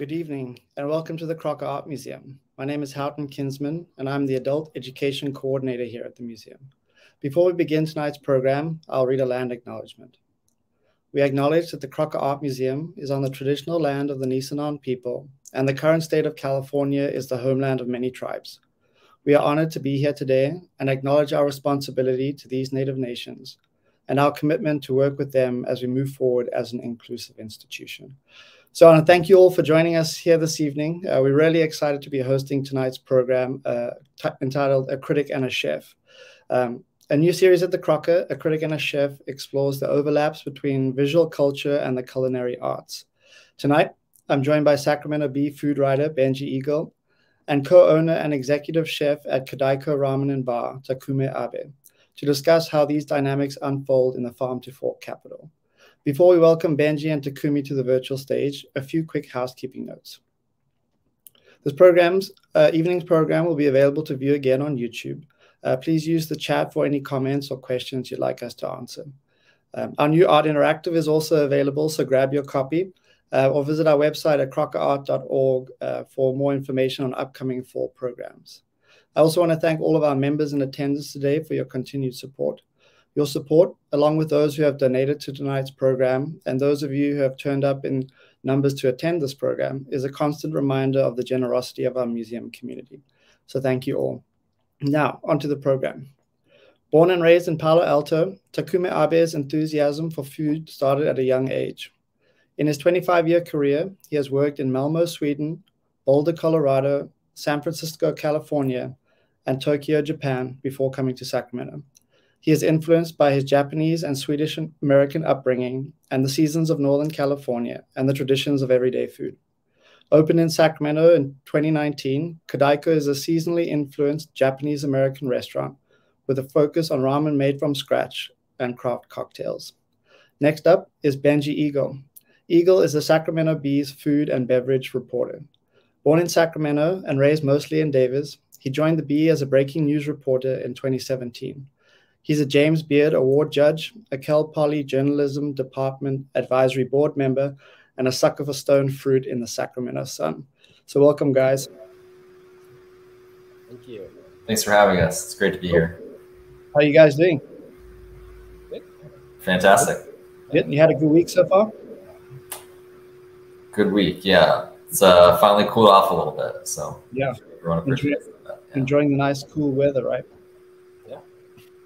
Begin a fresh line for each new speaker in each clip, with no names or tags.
Good evening, and welcome to the Crocker Art Museum. My name is Houghton Kinsman, and I'm the Adult Education Coordinator here at the museum. Before we begin tonight's program, I'll read a land acknowledgement. We acknowledge that the Crocker Art Museum is on the traditional land of the Nisenan people, and the current state of California is the homeland of many tribes. We are honored to be here today and acknowledge our responsibility to these Native nations and our commitment to work with them as we move forward as an inclusive institution. So I want to thank you all for joining us here this evening. Uh, we're really excited to be hosting tonight's program uh, entitled A Critic and a Chef. Um, a new series at the Crocker, A Critic and a Chef, explores the overlaps between visual culture and the culinary arts. Tonight, I'm joined by Sacramento Bee food writer Benjy Egel and co-owner and executive chef at Kodaiko Ramen and Bar, Takumi Abe, to discuss how these dynamics unfold in the farm to fork capital. Before we welcome Benjy and Takumi to the virtual stage, a few quick housekeeping notes. This program's uh, evening's program will be available to view again on YouTube. Uh, please use the chat for any comments or questions you'd like us to answer. Um, our new Art Interactive is also available, so grab your copy uh, or visit our website at crockerart.org uh, for more information on upcoming fall programs. I also want to thank all of our members in attendance today for your continued support. Your support, along with those who have donated to tonight's program and those of you who have turned up in numbers to attend this program, is a constant reminder of the generosity of our museum community. So thank you all. Now, onto the program. Born and raised in Palo Alto, Takumi Abe's enthusiasm for food started at a young age. In his 25 year career, he has worked in Malmo, Sweden, Boulder, Colorado, San Francisco, California, and Tokyo, Japan before coming to Sacramento. He is influenced by his Japanese and Swedish American upbringing and the seasons of Northern California and the traditions of everyday food. Opened in Sacramento in 2019, Kodaiko is a seasonally influenced Japanese American restaurant with a focus on ramen made from scratch and craft cocktails. Next up is Benjy Egel. Egel is the Sacramento Bee's food and beverage reporter. Born in Sacramento and raised mostly in Davis, he joined the Bee as a breaking news reporter in 2017. He's a James Beard Award judge, a Cal Poly Journalism Department Advisory Board member, and a sucker for stone fruit in the Sacramento Sun. So, welcome, guys.
Thank you.
Thanks for having us. It's great to be here.
How are you guys doing?
Good. Fantastic.
Good. You had a good week so far?
Good week, yeah. It's uh, finally cooled off a little bit. So,
yeah. Enjoy, yeah. Enjoying the nice, cool weather, right?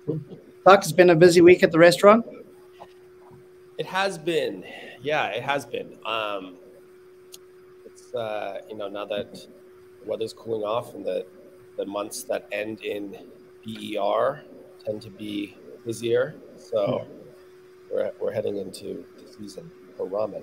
Tuck, it's been a busy week at the restaurant.
It has been, yeah, it has been. Um, it's uh, you know now that the weather's cooling off and the the months that end in BER tend to be busier. So we're, we're heading into the season for ramen.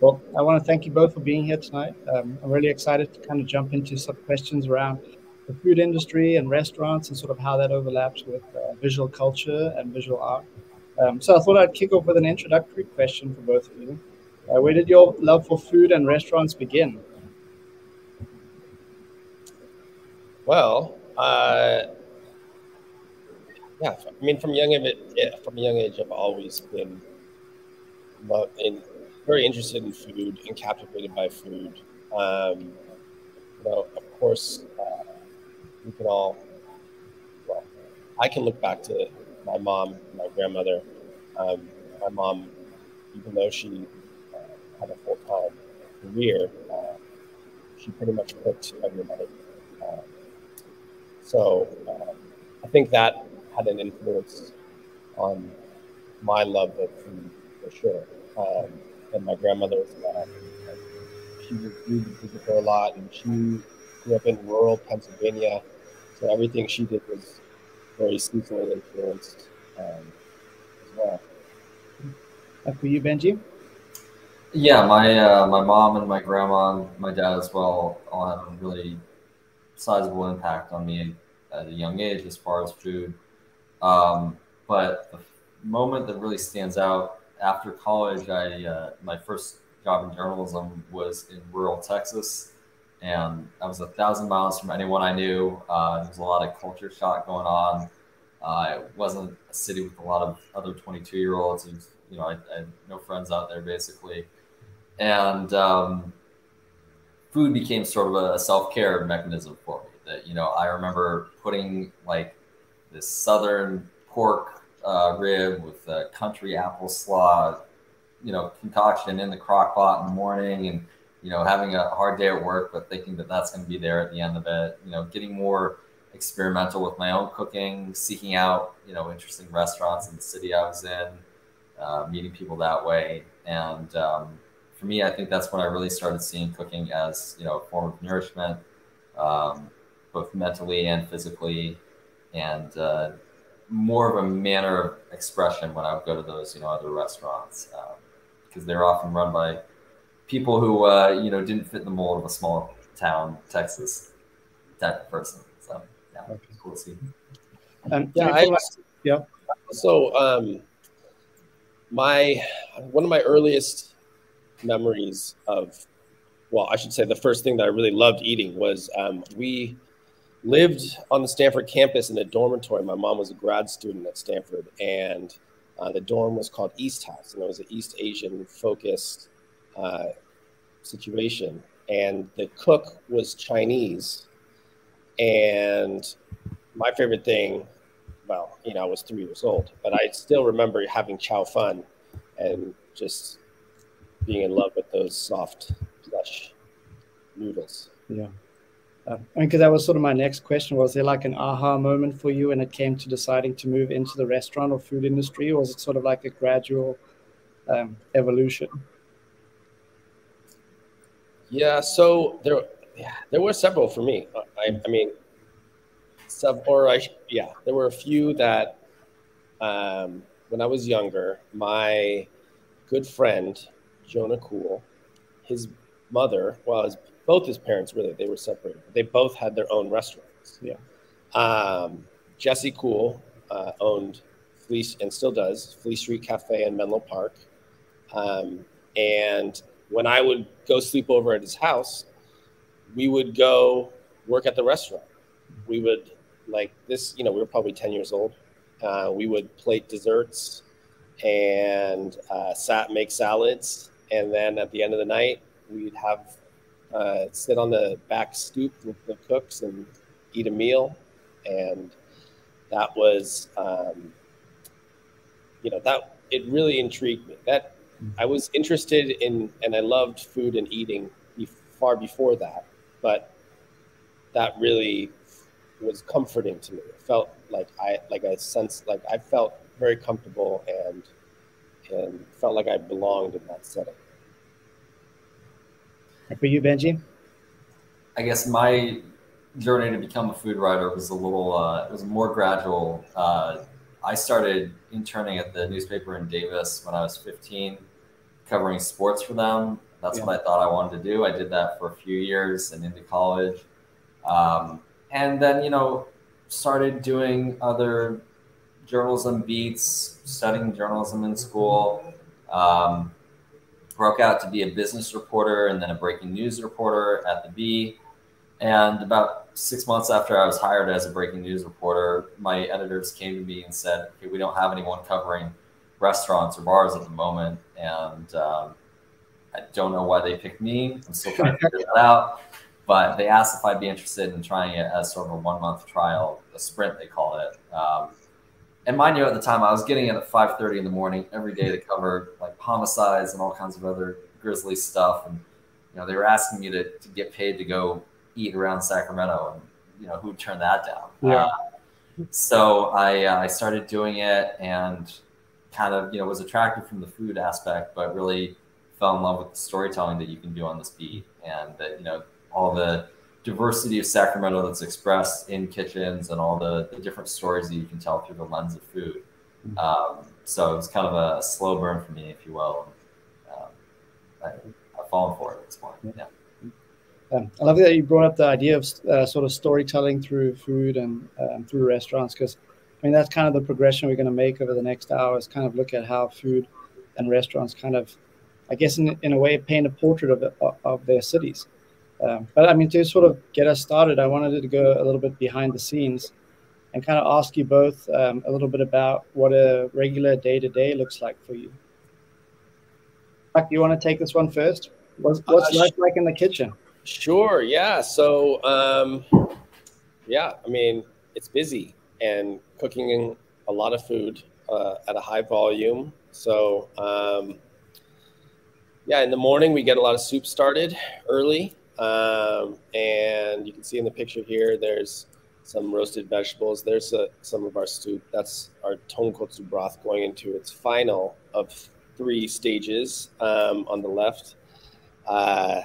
Well, I want to thank you both for being here tonight. Um, I'm really excited to kind of jump into some questions around the food industry and restaurants and sort of how that overlaps with uh, visual culture and visual art. Um, so I thought I'd kick off with an introductory question for both of you. Uh, where did your love for food and restaurants begin?
Well, uh, yeah, I mean, from young age, yeah, from a young age, I've always been very interested in food and captivated by food. Um, you know, of course, uh, we can all. Well, I can look back to my mom, my grandmother. Um, my mom, even though she uh, had a full time career, uh, she pretty much cooked every night. Um, so uh, I think that had an influence on my love of food for sure. Um, and my grandmother was that. She would, would visit her a lot, and she grew up in rural Pennsylvania, so everything she did was very seasonally influenced um, as well.
And for you, Benjy?
Yeah, my uh, my mom and my grandma and my dad as well all had a really sizable impact on me at a young age as far as food. Um, but the moment that really stands out after college, I uh, my first job in journalism was in rural Texas, and I was a thousand miles from anyone I knew. Uh, there was a lot of culture shock going on. Uh, it wasn't a city with a lot of other 22 year olds. you know, I, I, had no friends out there basically, and um, food became sort of a self care mechanism for me. That you know, I remember putting like this southern pork uh, rib with a country apple slaw, you know, concoction in the crock pot in the morning and, you know, having a hard day at work, but thinking that that's going to be there at the end of it, you know, getting more experimental with my own cooking, seeking out, you know, interesting restaurants in the city I was in, uh, meeting people that way. And um, for me, I think that's when I really started seeing cooking as, you know, a form of nourishment, um, both mentally and physically and uh, more of a manner of expression when I would go to those, you know, other restaurants because um, they're often run by people who, uh, you know, didn't fit the mold of a small town Texas type of person. So yeah, okay. cool to see.
Um, yeah, I, yeah.
So um, my one of my earliest memories of well, I should say the first thing that I really loved eating was um, we lived on the Stanford campus in a dormitory. My mom was a grad student at Stanford, and uh, the dorm was called East House, and it was an East Asian focused uh, situation. And the cook was Chinese. And my favorite thing, well, you know, I was three years old, but I still remember having chow fun and just being in love with those soft, plush noodles.
Yeah. Uh, mean, because that was sort of my next question. Was there like an aha moment for you when it came to deciding to move into the restaurant or food industry, or was it sort of like a gradual um, evolution?
Yeah, so there, yeah, there were several for me. I, I mean, some, or I, yeah, there were a few that um, when I was younger, my good friend Jonah Cool, his mother, well, his both his parents really they were separated. They both had their own restaurants.
Yeah.
Um, Jesse Cool uh, owned Fleece and still does Flea Street Cafe in Menlo Park. Um, and when I would go sleep over at his house, we would go work at the restaurant. We would like this, you know, we were probably 10 years old. Uh, we would plate desserts and uh, sat, make salads. And then at the end of the night, we'd have uh, sit on the back stoop with the cooks and eat a meal. And that was, um, you know, that it really intrigued me. That I was interested in, and I loved food and eating far before that, but that really was comforting to me. It felt like I, like a sense, like I felt very comfortable and, and felt like I belonged in that setting.
For you, Benjy?
I guess my journey to become a food writer was a little, uh, it was more gradual. Uh, I started interning at the newspaper in Davis when I was 15, covering sports for them. That's yeah. what I thought I wanted to do. I did that for a few years and into college. Um, and then, you know, started doing other journalism beats, studying journalism in school. Um, broke out to be a business reporter and then a breaking news reporter at the Bee. And about six months after I was hired as a breaking news reporter, my editors came to me and said, okay, we don't have anyone covering restaurants or bars at the moment. And um, I don't know why they picked me. I'm still trying to figure that out. But they asked if I'd be interested in trying it as sort of a one month trial, a sprint, they call it. Um, and mind you, at the time, I was getting it at 5:30 in the morning every day to cover like homicides and all kinds of other grisly stuff. And you know, they were asking me to, to get paid to go eat around Sacramento, and you know, who'd turn that down? Yeah. Uh, so I uh, I started doing it and kind of you know was attracted from the food aspect, but really fell in love with the storytelling that you can do on this beat, and that you know all the diversity of Sacramento that's expressed in kitchens and all the, the different stories that you can tell through the lens of food. Mm-hmm. Um, so it's kind of a slow burn for me, if you will. Um, I, have fallen for it at this point. Yeah.
Um, I love that you brought up the idea of uh, sort of storytelling through food and um, through restaurants because I mean that's kind of the progression we're going to make over the next hour is kind of look at how food and restaurants kind of, I guess in, in a way, paint a portrait of, of their cities. Um, but I mean, to sort of get us started, I wanted to go a little bit behind the scenes and kind of ask you both um, a little bit about what a regular day to day looks like for you. Mark, do you want to take this one first? What's, what's uh, life like in the kitchen?
Sure. Yeah. So, um, yeah, I mean, it's busy and cooking a lot of food uh, at a high volume. So, um, yeah, in the morning we get a lot of soup started early. Um, and you can see in the picture here, there's some roasted vegetables. There's a, some of our soup. That's our tonkotsu broth going into its final of three stages um, on the left. Uh,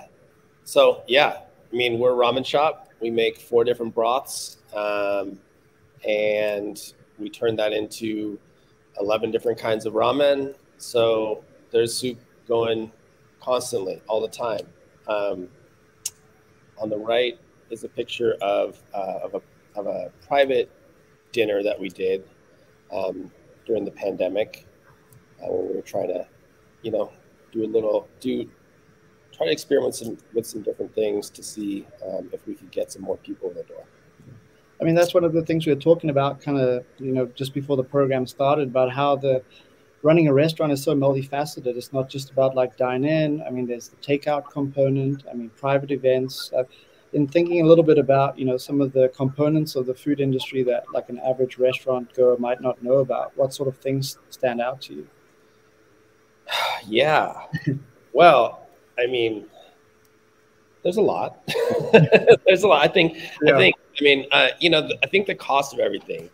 so yeah, I mean, we're a ramen shop. We make four different broths, um, and we turned that into 11 different kinds of ramen. So there's soup going constantly all the time. Um, on the right is a picture of, uh, of, a, of a private dinner that we did um, during the pandemic uh, when we were trying to, you know, do a little, do, try to experiment some, with some different things to see um, if we could get some more people in the door.
I mean, that's one of the things we were talking about kind of, you know, just before the program started about how the, running a restaurant is so multifaceted. It's not just about like dine in. I mean, there's the takeout component. I mean, private events. Uh, in thinking a little bit about you know some of the components of the food industry that like an average restaurant goer might not know about, what sort of things stand out to you?
Yeah. well, I mean, there's a lot. there's a lot. I think. Yeah. I think. I mean, uh, you know, I think the cost of everything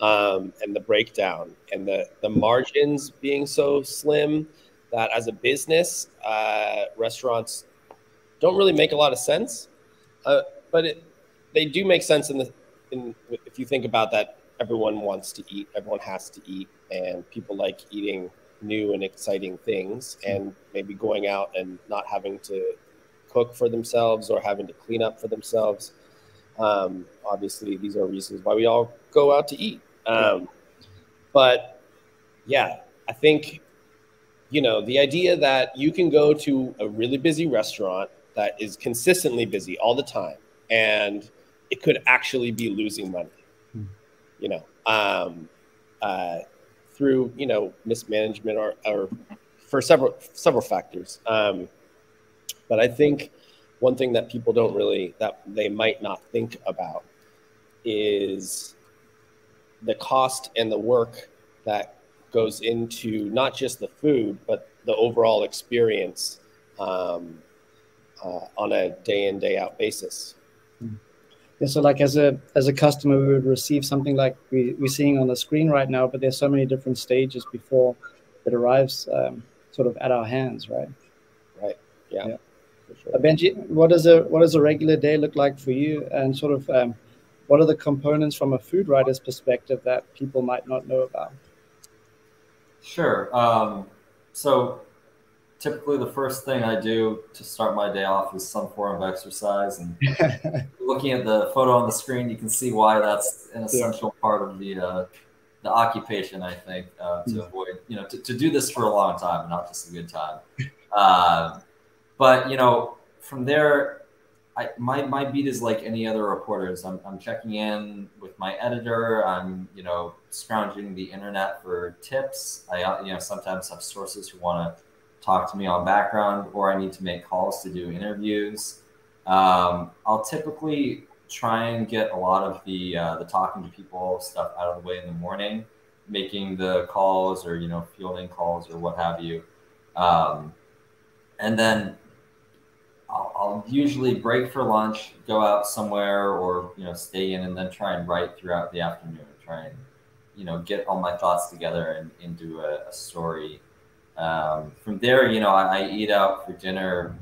um, and the breakdown and the the margins being so slim that as a business, uh, restaurants don't really make a lot of sense. Uh, but it, they do make sense in the in if you think about that. Everyone wants to eat. Everyone has to eat, and people like eating new and exciting things, and maybe going out and not having to cook for themselves or having to clean up for themselves. Um, obviously, these are reasons why we all go out to eat. Um, but yeah, I think, you know, the idea that you can go to a really busy restaurant that is consistently busy all the time and it could actually be losing money, hmm. you know, um, uh, through, you know, mismanagement or, or for several, several factors. Um, but I think one thing that people don't really, that they might not think about is the cost and the work that goes into not just the food, but the overall experience um, uh, on a day in day out basis.
Yeah, so like as a as a customer, we would receive something like we, we're seeing on the screen right now, but there's so many different stages before it arrives, um, sort of at our hands, right?
Right. Yeah. yeah.
Sure. Uh, Benjy, what does a what does a regular day look like for you? And sort of um, what are the components from a food writer's perspective that people might not know about?
Sure. Um, so typically the first thing I do to start my day off is some form of exercise. And looking at the photo on the screen, you can see why that's an essential part of the uh, the occupation. I think uh, to mm. avoid, you know, to, to do this for a long time, not just a good time. Uh, but you know, from there, I, my, my beat is like any other reporters. I'm, I'm checking in with my editor. I'm, you know, scrounging the internet for tips. I, uh, you know, sometimes have sources who want to talk to me on background or I need to make calls to do interviews. Um, I'll typically try and get a lot of the, uh, the talking to people stuff out of the way in the morning, making the calls or, you know, fielding calls or what have you. Um, and then I'll, I'll, usually break for lunch, go out somewhere, or you know, stay in, and then try and write throughout the afternoon. Try and you know, get all my thoughts together and into a, a story. Um, from there, you know, I, I, eat out for dinner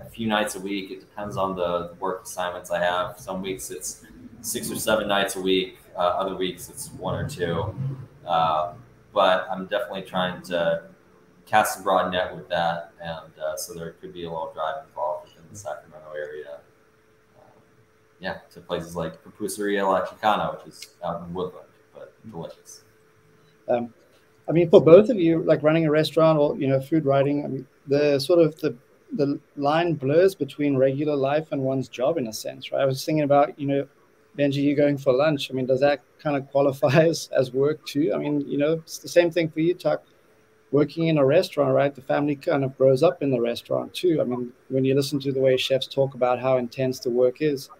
a few nights a week. It depends on the work assignments I have. Some weeks it's six or seven nights a week. Uh, other weeks it's one or two. Um, but I'm definitely trying to cast a broad net with that, and uh, so there could be a little drive involved within the Sacramento area. Um, yeah, to places like Pupuseria La Chicana, which is out in Woodland, but delicious.
Um, I mean, for both of you, like running a restaurant or you know food writing, I mean, the sort of the the line blurs between regular life and one's job in a sense, right? I was thinking about you know, Benjy, you going for lunch. I mean, does that kind of qualify as, as work too? I mean, you know, it's the same thing for you, Tuck working in a restaurant, right? The family kind of grows up in the restaurant too. I mean, when you listen to the way chefs talk about how intense the work is,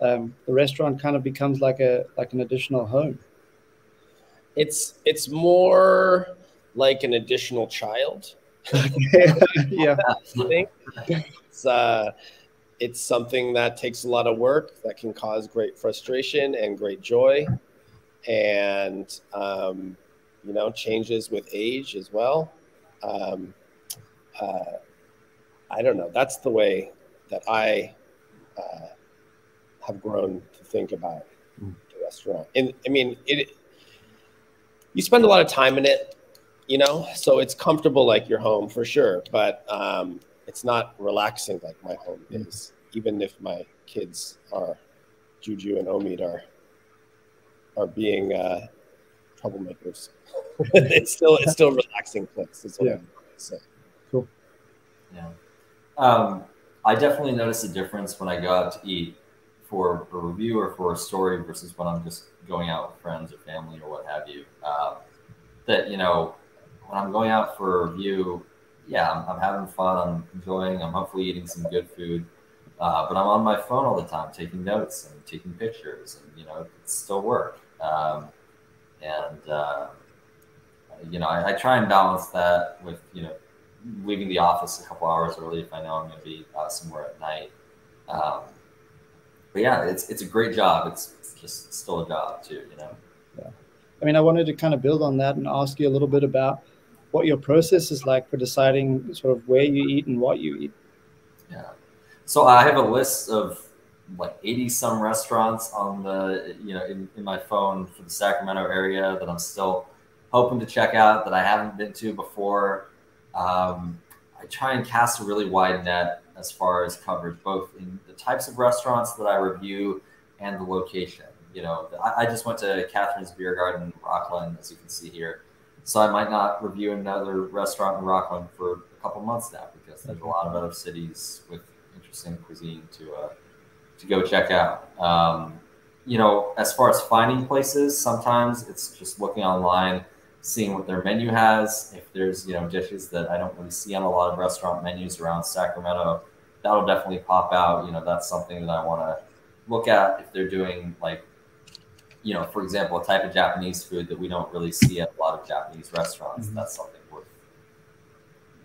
um, the restaurant kind of becomes like a like an additional home.
It's it's more like an additional child.
yeah,
I think it's uh, it's something that takes a lot of work that can cause great frustration and great joy, and um, you know, changes with age as well. Um, uh, I don't know. That's the way that I uh, have grown to think about mm. the restaurant. And I mean, it. You spend a lot of time in it, you know, so it's comfortable like your home for sure, but um, it's not relaxing like my home mm. is. Even if my kids are, Juju and Omid are, are being uh, troublemakers. it's still it's still relaxing place. Is yeah.
Cool.
Yeah. Um, I definitely notice a difference when I go out to eat for a review or for a story versus when I'm just going out with friends or family or what have you. Um, that you know, when I'm going out for a review, yeah, I'm, I'm, having fun. I'm enjoying. I'm hopefully eating some good food. Uh, but I'm on my phone all the time, taking notes and taking pictures, and you know, it's still work. Um, and uh, you know, I, I, try and balance that with you know leaving the office a couple hours early if I know I'm going to be out somewhere at night. Um, but yeah, it's it's a great job. It's, it's just still a job too, you know.
Yeah, I mean, I wanted to kind of build on that and ask you a little bit about what your process is like for deciding sort of where you eat and what you eat.
Yeah, so I have a list of like 80 some restaurants on the you know in, in my phone for the Sacramento area that I'm still hoping to check out that I haven't been to before. Um, I try and cast a really wide net as far as coverage, both in the types of restaurants that I review and the location. You know, I, I just went to Catherine's Beer Garden in Rocklin, as you can see here. So I might not review another restaurant in Rocklin for a couple months now because there's a lot of other cities with interesting cuisine to uh, to go check out. Um, you know, as far as finding places, sometimes it's just looking online seeing what their menu has. If there's you know dishes that I don't really see on a lot of restaurant menus around Sacramento, that'll definitely pop out. You know, that's something that I want to look at if they're doing like you know, for example, a type of Japanese food that we don't really see at a lot of Japanese restaurants. Mm-hmm. That's something worth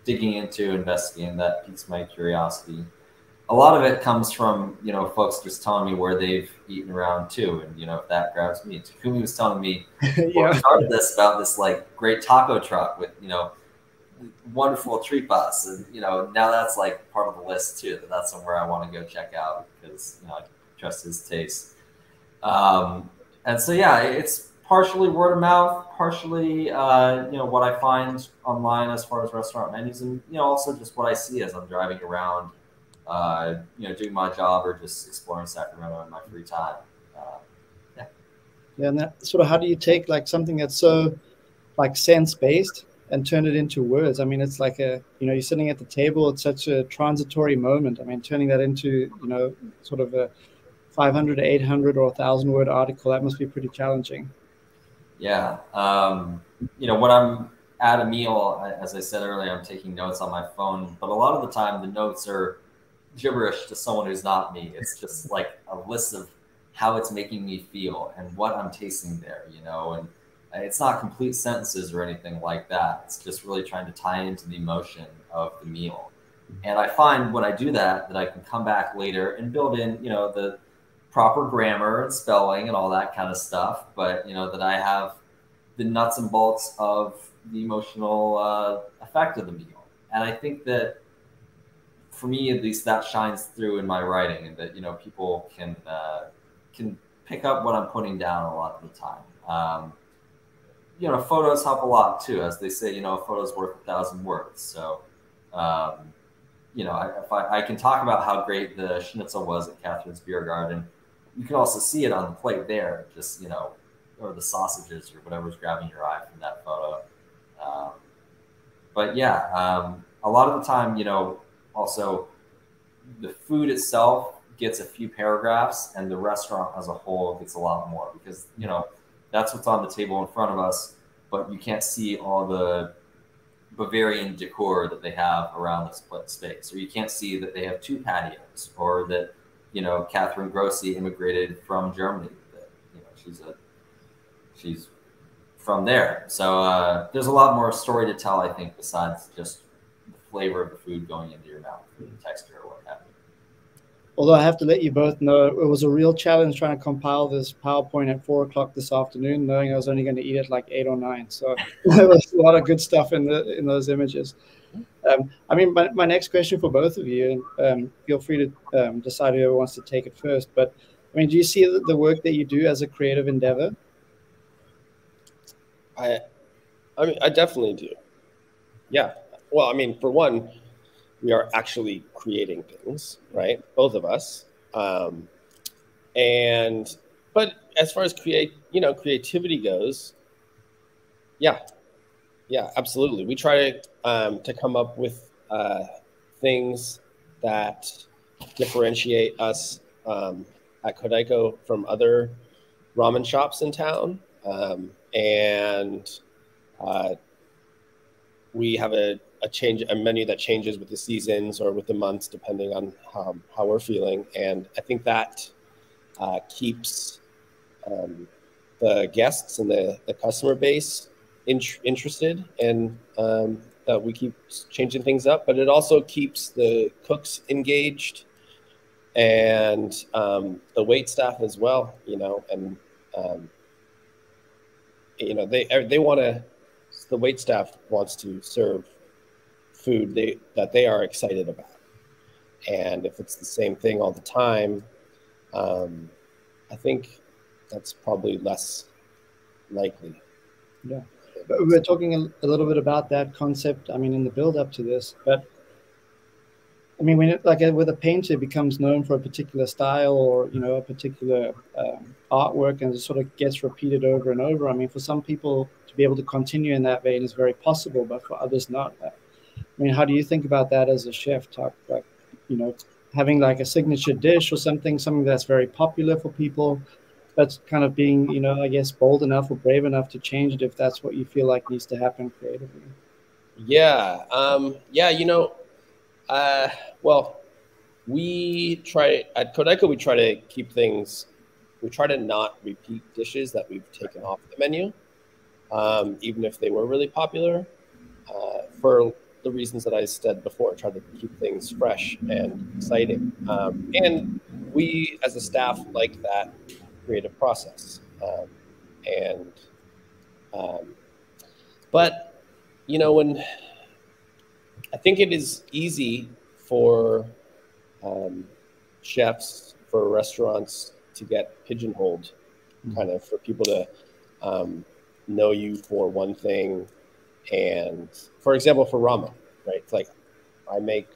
digging into, investigating. That piques my curiosity a lot of it comes from you know folks just telling me where they've eaten around too, and you know if that grabs me. Takumi was telling me yeah. started this about this like great taco truck with you know wonderful tripas, and you know now that's like part of the list too. That that's somewhere I want to go check out because you know I trust his taste. Um, and so yeah, it's partially word of mouth, partially uh, you know what I find online as far as restaurant menus, and you know also just what I see as I'm driving around, uh, you know, doing my job or just exploring Sacramento in my free time. Uh,
yeah. Yeah, and that sort of how do you take like something that's so like sense based and turn it into words? I mean, it's like a you know you're sitting at the table. It's such a transitory moment. I mean, turning that into you know sort of a 500 to 800 or 1000 word article that must be pretty challenging
yeah. Um, you know, when I'm at a meal, as I said earlier, I'm taking notes on my phone, but a lot of the time the notes are gibberish to someone who's not me. It's just like a list of how it's making me feel and what I'm tasting there, you know, and it's not complete sentences or anything like that. It's just really trying to tie into the emotion of the meal. And I find when I do that, that I can come back later and build in, you know, the proper grammar and spelling and all that kind of stuff, but you know that I have the nuts and bolts of the emotional uh, effect of the meal, and I think that for me at least that shines through in my writing, and that you know people can uh, can pick up what I'm putting down a lot of the time. Um, you know, photos help a lot too, as they say. You know, a photo's worth a thousand words. So, um, you know, I, if I, I, can talk about how great the schnitzel was at Catherine's Beer Garden, you can also see it on the plate there, just you know, or the sausages or whatever's grabbing your eye from that photo. Um, but yeah, um, a lot of the time, you know, also the food itself gets a few paragraphs, and the restaurant as a whole gets a lot more because you know that's what's on the table in front of us, but you can't see all the Bavarian decor that they have around the space, or you can't see that they have two patios, or that you know, Catherine Grossi immigrated from Germany. That, you know, she's a she's from there. So uh, there's a lot more story to tell, I think, besides just flavor of the food going into your mouth, the texture or what have you.
Although I have to let you both know, it was a real challenge trying to compile this PowerPoint at four o'clock this afternoon, knowing I was only going to eat it like eight or nine. So there was a lot of good stuff in the in those images. Um, I mean, my, my next question for both of you, and um, feel free to um, decide whoever wants to take it first. But I mean, do you see the, the work that you do as a creative endeavor?
I, I mean, I definitely do. Yeah. Well, I mean, for one, we are actually creating things, right? Both of us. Um, and, but as far as create, you know, creativity goes, yeah, yeah, absolutely. We try to um, to come up with uh, things that differentiate us um, at Kodaiko from other ramen shops in town, um, and uh, we have a, a change a menu that changes with the seasons or with the months depending on how, how we're feeling, and I think that uh, keeps um, the guests and the, the customer base in, interested and um, we keep changing things up, but it also keeps the cooks engaged and um, the wait staff as well. You know, and um, you know they they want to. The wait staff wants to serve food they that they are excited about, and if it's the same thing all the time, um, I think that's probably less likely.
Yeah But we were talking a, little bit about that concept. I mean, in the build up to this, but I mean, when it, like uh, with a painter becomes known for a particular style or you know a particular um, artwork and it sort of gets repeated over and over. I mean, for some people to be able to continue in that vein is very possible, but for others not. I mean, how do you think about that as a chef? Talk like you know having like a signature dish or something, something that's very popular for people but kind of being, you know, I guess bold enough or brave enough to change it if that's what you feel like needs to happen creatively.
Yeah. Um, yeah. You know, uh, well, we try at Kodaiko, we try to keep things, we try to not repeat dishes that we've taken off the menu, um, even if they were really popular, uh, for the reasons that I said before, try to keep things fresh and exciting. Um, and we, as a staff, like that creative process. Um, and, um, but, you know, when I think it is easy for um, chefs, for restaurants to get pigeonholed, mm-hmm. kind of for people to um, know you for one thing. And for example, for ramen, right? It's like I make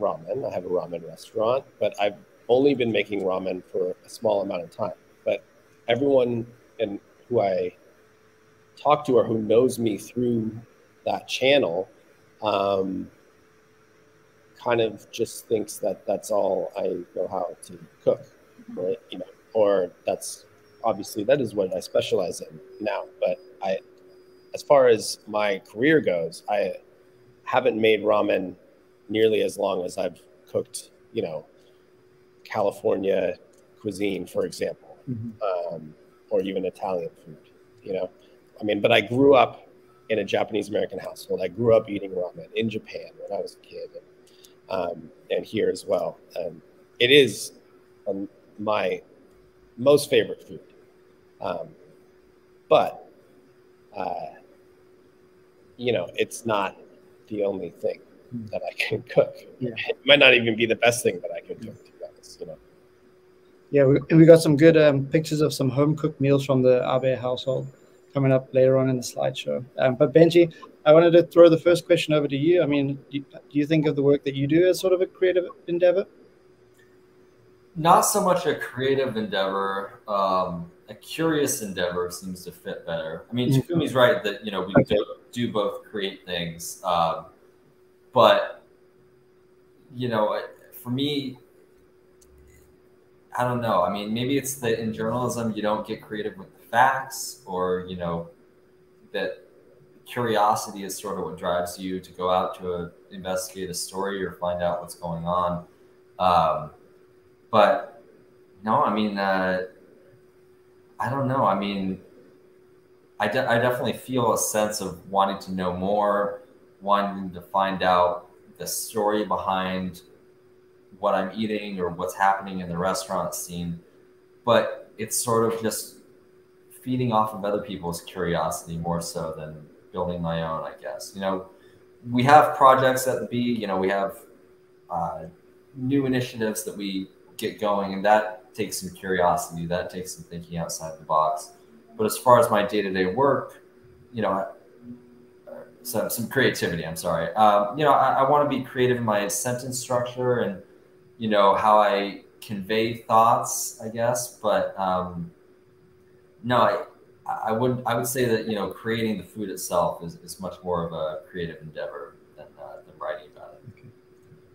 ramen. I have a ramen restaurant, but I've only been making ramen for a small amount of time. But everyone and who I talk to or who knows me through that channel um, kind of just thinks that that's all I know how to cook, right? You know, or that's obviously that is what I specialize in now. But I, as far as my career goes, I haven't made ramen nearly as long as I've cooked, you know, California cuisine, for example, mm-hmm. um, or even Italian food. You know, I mean, but I grew up in a Japanese American household. I grew up eating ramen in Japan when I was a kid, and, um, and here as well. And it is um, my most favorite food. Um, but uh, you know, it's not the only thing hmm. that I can cook. Yeah. It might not even be the best thing that I can cook, to be honest. You know.
Yeah, we, we got some good um, pictures of some home cooked meals from the Abe household coming up later on in the slideshow. Um, but Benjy, I wanted to throw the first question over to you. I mean, do, do you think of the work that you do as sort of a creative endeavor?
Not so much a creative endeavor. Um, a curious endeavor seems to fit better. I mean, mm-hmm. Takumi's right that you know we okay. do, do, both create things, um, but you know, for me, I don't know. I mean, maybe it's that in journalism you don't get creative with the facts, or you know, that curiosity is sort of what drives you to go out to a, investigate a story or find out what's going on. Um, but no, I mean. Uh, I don't know. I mean, I, de- I definitely feel a sense of wanting to know more, wanting to find out the story behind what I'm eating or what's happening in the restaurant scene. But it's sort of just feeding off of other people's curiosity more so than building my own, I guess. You know, we have projects at the Bee, you know, we have uh, new initiatives that we get going, and that takes some curiosity. That takes some thinking outside the box. But as far as my day to day work, you know, so some creativity. I'm sorry. Um, you know, I, I want to be creative in my sentence structure and you know how I convey thoughts. I guess, but um, no, I, I would I would say that you know creating the food itself is, is much more of a creative endeavor than, uh, than writing about it. Okay.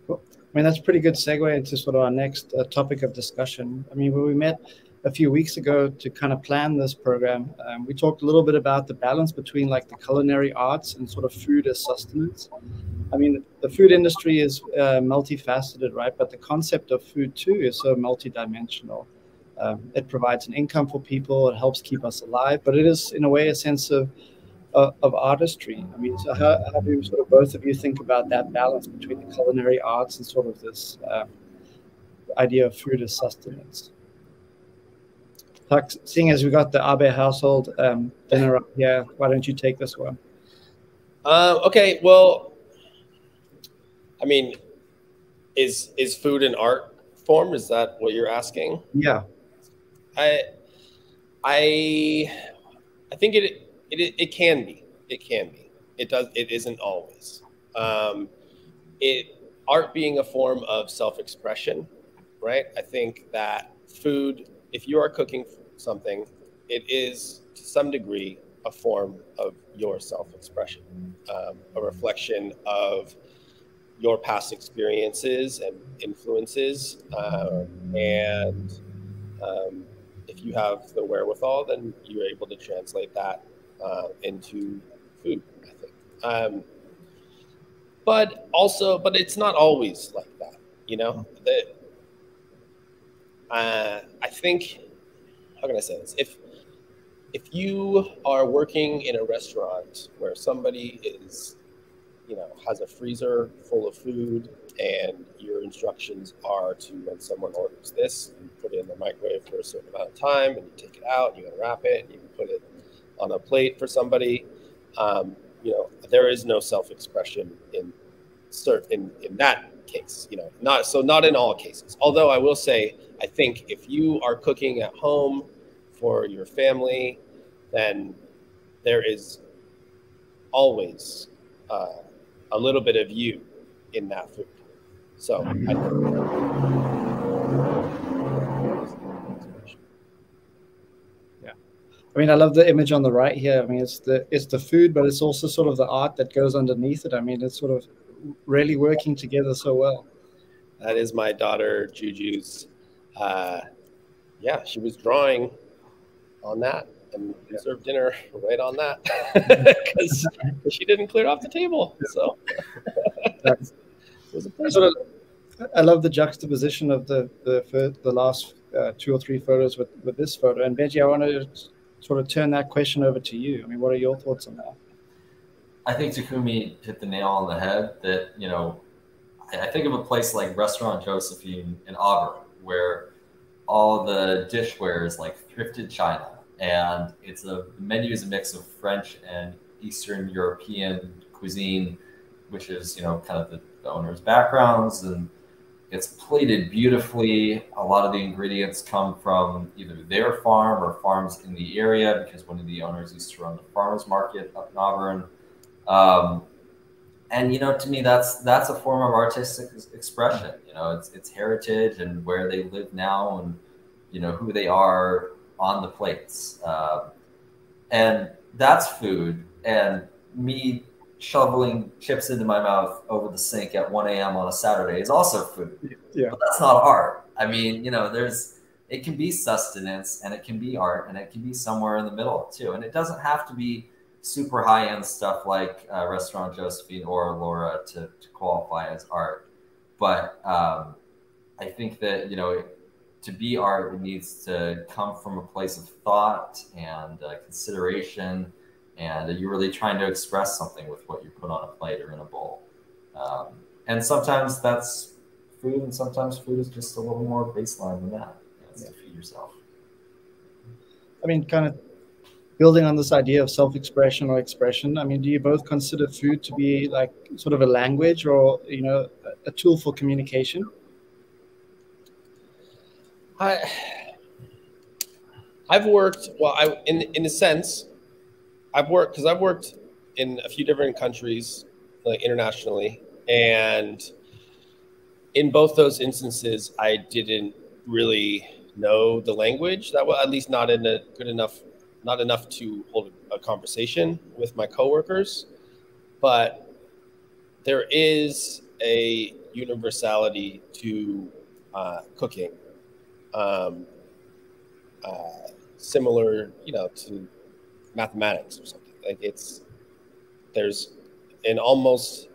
Cool. I mean, that's pretty good segue into sort of our next uh, topic of discussion. I mean, when we met a few weeks ago to kind of plan this program, um, we talked a little bit about the balance between like the culinary arts and sort of food as sustenance. I mean, the food industry is uh, multifaceted, right? But the concept of food too is so multidimensional. Um, it provides an income for people. It helps keep us alive, but it is, in a way, a sense of of, of artistry. I mean, so how, how, do sort of both of you think about that balance between the culinary arts and sort of this um, idea of food as sustenance? Like, seeing as we got the Abe household um, dinner up here, why don't you take this one?
Uh, okay, well, I mean, is is food an art form? Is that what you're asking?
Yeah.
I I I think it it, it can be. It can be. It does. It isn't always. Um, it art being a form of self-expression, right? I think that food, if you are cooking something, it is to some degree a form of your self-expression, um, a reflection of your past experiences and influences, uh, and um, if you have the wherewithal, then you're able to translate that uh, into food. I think, um, but also, but it's not always like that. You know, that uh, I think. How can I say this? If if you are working in a restaurant where somebody is, you know, has a freezer full of food and your instructions are to when someone orders this, you put it in the microwave for a certain amount of time and you take it out and you unwrap it and you put it on a plate for somebody. Um, you know, there is no self-expression in in, in that case. You know, not so not in all cases. Although I will say I think if you are cooking at home for your family, then there is always uh, a little bit of you in that food. So I,
yeah, I mean, I love the image on the right here. I mean, it's the it's the food, but it's also sort of the art that goes underneath it. I mean, it's sort of really working together so well.
That is my daughter Juju's. Uh, yeah, she was drawing on that and yeah. served dinner right on that because she didn't clear off the table. So
it was a pleasure. I love the juxtaposition of the the, the last uh, two or three photos with, with this photo. And Benjy, I want to sort of turn that question over to you. I mean, what are your thoughts on that?
I think Takumi hit the nail on the head. That you know, I think of a place like Restaurant Josephine in Auburn, where all the dishware is like thrifted china and it's a the menu is a mix of French and Eastern European cuisine, which is you know kind of the, the owner's backgrounds, and it's plated beautifully. A lot of the ingredients come from either their farm or farms in the area, because one of the owners used to run the farmers market up in Auburn. Um, and you know, to me, that's that's a form of artistic expression. You know, it's it's heritage and where they live now, and you know who they are on the plates. Um, and that's food. And me shoveling chips into my mouth over the sink at 1 a.m. on a Saturday is also food. Yeah. But that's not art. I mean, you know, there's, it can be sustenance and it can be art and it can be somewhere in the middle too. And it doesn't have to be super high end stuff like uh, Restaurant Josephine or Laura to, to qualify as art. But um, I think that, you know, to be art, it needs to come from a place of thought and uh, consideration, and you're really trying to express something with what you put on a plate or in a bowl. Um, and sometimes that's food, and sometimes food is just a little more baseline than that. You know, to feed yourself.
I mean, kind of building on this idea of self-expression or expression. I mean, do you both consider food to be like sort of a language or you know a tool for communication?
I I've worked well. I in in a sense, I've worked because I've worked in a few different countries, like internationally, and in both those instances, I didn't really know the language. That was at least not in a good enough, not enough to hold a conversation with my coworkers. But there is a universality to uh, cooking um, uh, similar, you know, to mathematics or something. Like it's there's in almost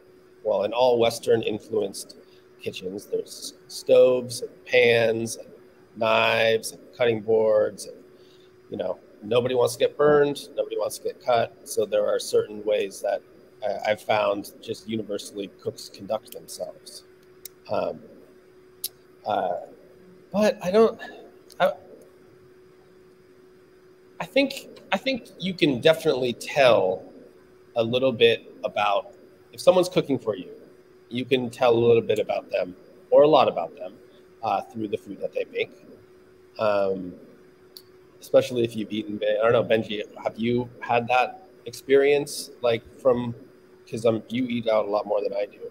well in all Western influenced kitchens, there's stoves and pans and knives and cutting boards and you know nobody wants to get burned, nobody wants to get cut. So there are certain ways that I've found just universally cooks conduct themselves. Um, uh, but I don't. I, I think I think you can definitely tell a little bit about if someone's cooking for you. You can tell a little bit about them or a lot about them uh, through the food that they make. Um, especially if you've eaten. I don't know, Benjy. Have you had that experience, like from? Because I'm, you eat out a lot more than I
do.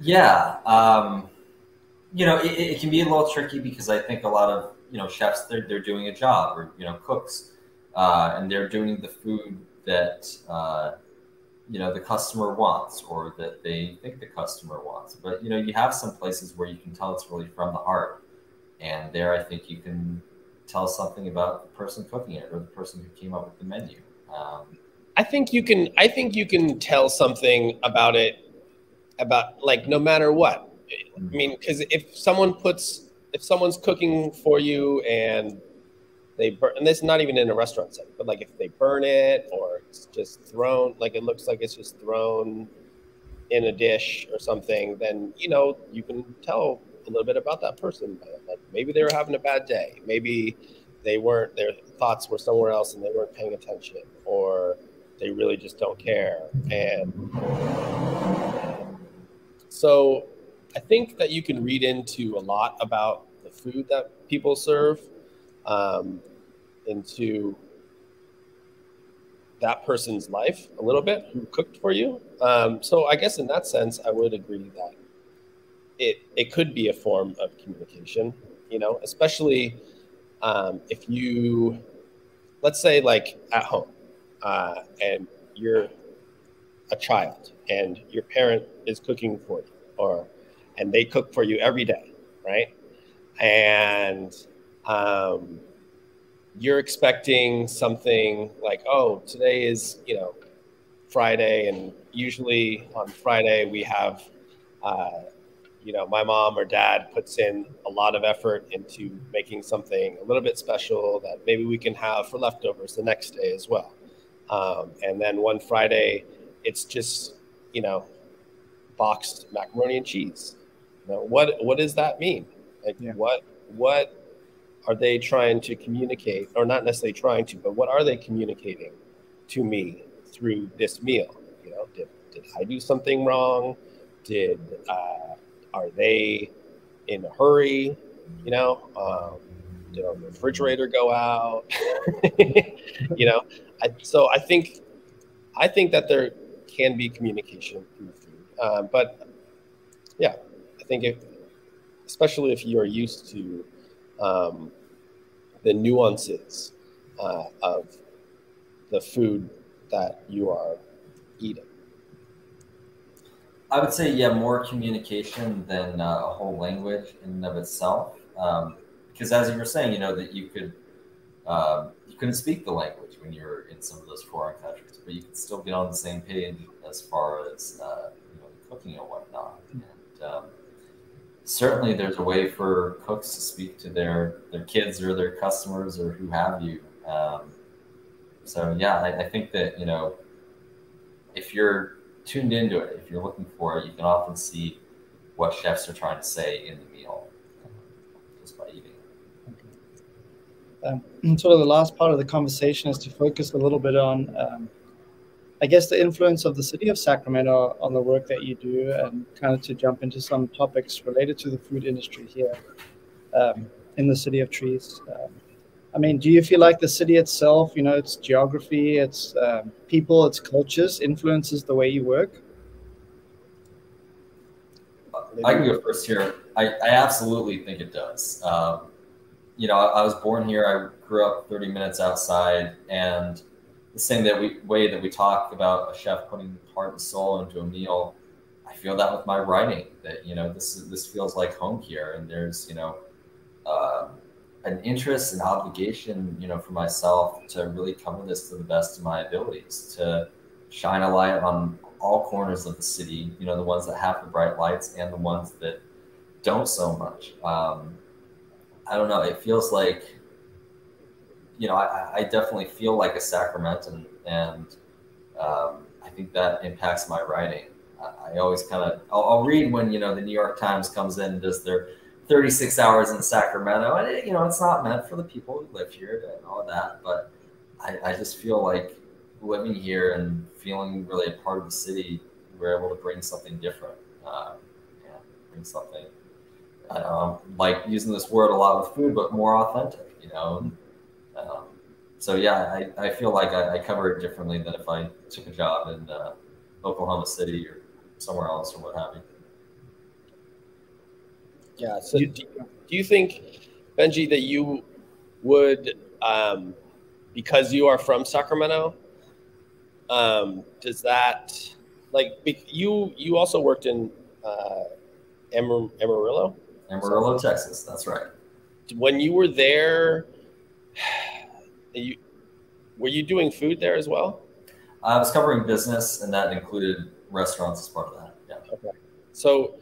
yeah. Um, you know, it, it, can be a little tricky because I think a lot of you know chefs they're they're doing a job or you know cooks, uh, and they're doing the food that uh, you know the customer wants or that they think the customer wants. But you know, you have some places where you can tell it's really from the heart, and there I think you can tell something about the person cooking it or the person who came up with the menu. Um,
I think you can. I think you can tell something about it about like no matter what I mean, because if someone puts, if someone's cooking for you and they burn, and this is not even in a restaurant setting, but like if they burn it or it's just thrown, like it looks like it's just thrown in a dish or something, then you know you can tell a little bit about that person. Like maybe they were having a bad day, maybe they weren't, their thoughts were somewhere else and they weren't paying attention, or they really just don't care. And so I think that you can read into a lot about the food that people serve, um, into that person's life a little bit who cooked for you. Um, so I guess in that sense, I would agree that it it could be a form of communication. You know, especially um, if you, let's say, like at home, uh, and you're a child, and your parent is cooking for you, or and they cook for you every day, right? And um, you're expecting something like, oh, today is, you know, Friday, and usually on Friday we have, uh, you know, my mom or dad puts in a lot of effort into making something a little bit special that maybe we can have for leftovers the next day as well. Um, and then one Friday, it's just, you know, boxed macaroni and cheese. What what does that mean? Like, yeah. what what are they trying to communicate, or not necessarily trying to, but what are they communicating to me through this meal? You know, did, did I do something wrong? Did uh, are they in a hurry? You know, um, did our refrigerator go out? you know, I, so I think I think that there can be communication through food, uh, but yeah, think if, especially if you are used to um, the nuances uh, of the food that you are eating?
I would say, yeah, more communication than uh, a whole language in and of itself. Um, because as you were saying, you know, that you could, um, you couldn't speak the language when you were in some of those foreign countries, but you could still get on the same page as far as, uh, you know, cooking and whatnot. And, um, certainly there's a way for cooks to speak to their their kids or their customers or who have you. Um, so yeah, I, I, think that you know if you're tuned into it, if you're looking for it, you can often see what chefs are trying to say in the meal just by eating.
Um, and sort of the last part of the conversation is to focus a little bit on um, I guess the influence of the city of Sacramento on the work that you do, and kind of to jump into some topics related to the food industry here um, in the city of trees. Um, I mean, do you feel like the city itself, you know, its geography, its um, people, its cultures influences the way you work?
I can go first here. I, I absolutely think it does. Um, you know, I, I was born here. I grew up 30 minutes outside, and the same that we way that we talk about a chef putting heart and soul into a meal. I feel that with my writing that you know this is this feels like home here, and there's you know uh, an interest and obligation you know for myself to really cover this to the best of my abilities to shine a light on all corners of the city. You know the ones that have the bright lights and the ones that don't so much. Um, I don't know. It feels like you know, I, I definitely feel like a Sacramentan, and um, I think that impacts my writing. I, I always kind of I'll, I'll, read when you know the New York Times comes in and does their 36 hours in Sacramento, and it, you know it's not meant for the people who live here and all that, but I, I just feel like living here and feeling really a part of the city, we're able to bring something different. Uh, yeah, bring something. I like using this word a lot with food, but more authentic. You know, um, so yeah, I, I feel like I, I, cover it differently than if I took a job in uh, Oklahoma City or somewhere else or what have you.
Yeah. So do, do you think, Benjy, that you would, um, because you are from Sacramento, um, does that like you you also worked in uh, Amar- Amarillo,
Amarillo, Texas. That's right.
When you were there you, were you doing food there as well?
I was covering business, and that included restaurants as part of that. Yeah.
Okay. So,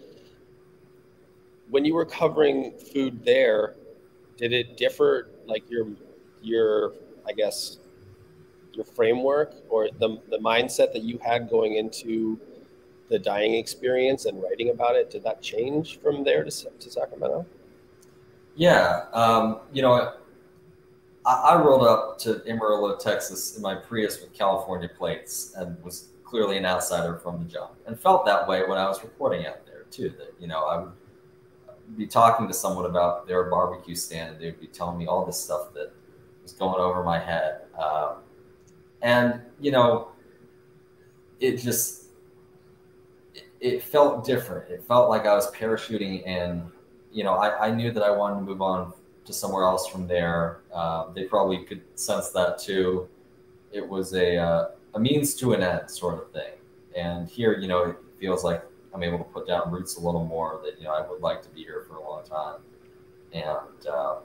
when you were covering food there, did it differ, like your your I guess your framework or the the mindset that you had going into the dying experience and writing about it? Did that change from there to to Sacramento?
Yeah, um, you know, I, I rolled up to Amarillo, Texas in my Prius with California plates and was clearly an outsider from the jump and felt that way when I was reporting out there too. That you know, I would be talking to someone about their barbecue stand, and they'd be telling me all this stuff that was going over my head. Um, and you know, it just it, it, felt different. It felt like I was parachuting and, You know, I, I knew that I wanted to move on to somewhere else from there. Uh, they probably could sense that too. It was a uh, a means to an end sort of thing. And here, you know, it feels like I'm able to put down roots a little more. That you know, I would like to be here for a long time, and uh,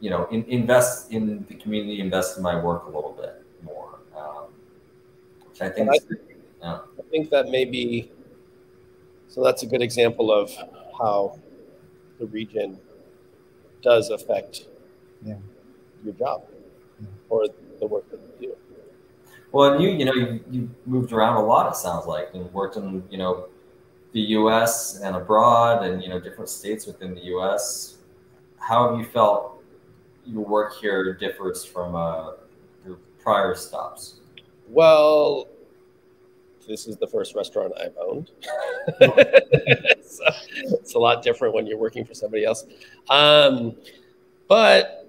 you know, in, invest in the community, invest in my work a little bit more, um, which I think. I,
yeah. I think that maybe. So that's a good example of how the region does affect yeah. your job yeah. or the work that you do.
Well, and you, you know, you, you moved around a lot. It sounds like, and worked in, you know, the U.S. and abroad, and you know, different states within the U.S. How have you felt your work here differs from uh, your prior stops?
Well, this is the first restaurant I've owned. so it's a lot different when you're working for somebody else. Um, but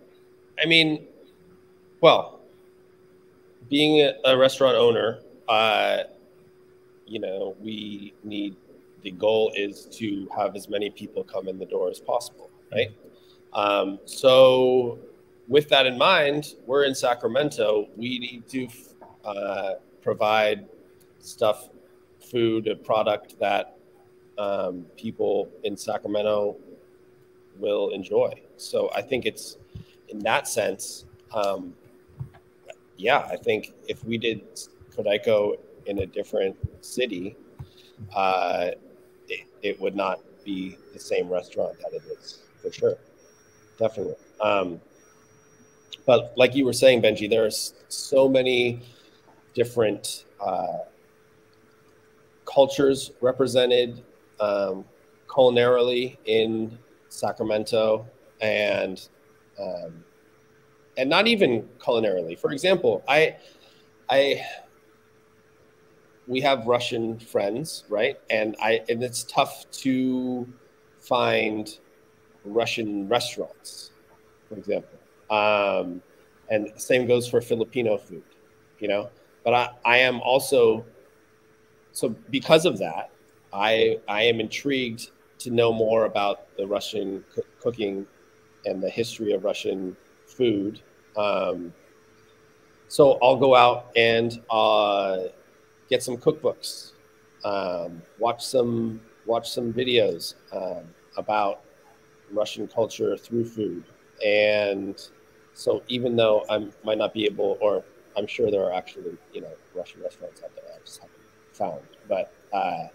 I mean, well, being a, a restaurant owner, uh, you know, we need the goal is to have as many people come in the door as possible, right? Um, so, with that in mind, we're in Sacramento. We need to uh, provide stuff, food, a product that um, people in Sacramento will enjoy. So I think it's in that sense, um, yeah, I think if we did Kodaiko in a different city, uh, it, it, would not be the same restaurant that it is for sure. Definitely. Um, but like you were saying, Benjy, there's so many different uh, cultures represented um, culinarily in Sacramento and um, and not even culinarily. For example, I I we have Russian friends, right? And I and it's tough to find Russian restaurants, for example. Um, and same goes for Filipino food, you know. But I, I am also so because of that, I I am intrigued to know more about the Russian co- cooking and the history of Russian food. Um, so I'll go out and uh, get some cookbooks, um, watch some watch some videos um, about Russian culture through food, and so even though I might not be able, or I'm sure there are actually you know Russian restaurants out there, I just haven't found, but uh,